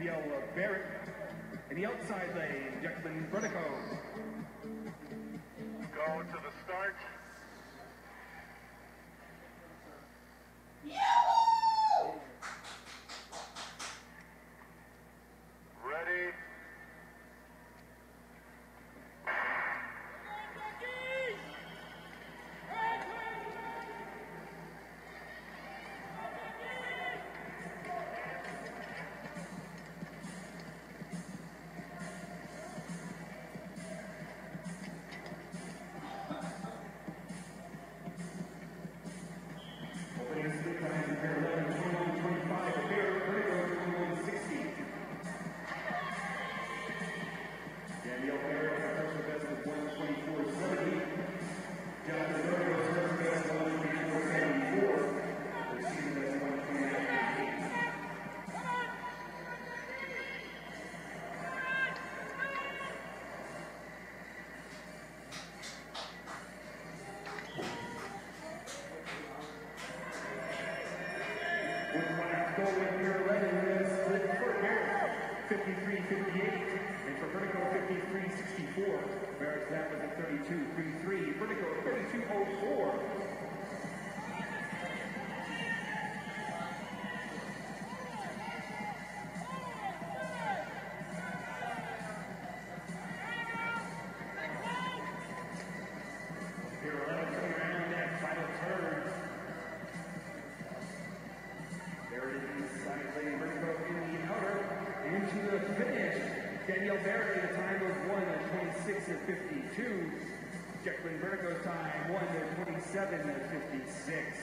Danielle uh, Barrett. In the outside lane, Jacqueline Vertico. Goal in year 11, it is split for Barrett, 53-58, and for Vertigo, 53-64. Barrett's snap was at 32-33, Vertigo, 32-04. The finish. Danielle Barrett, the time of 1 at 26 and 52. Jacqueline Vertigo's time, 1 at 27 and 56.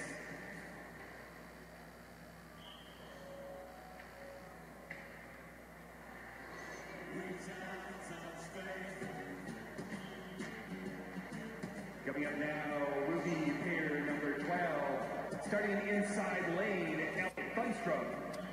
Coming up now, Ruby pair number 12. Starting in the inside lane, Ellie Thunstrom.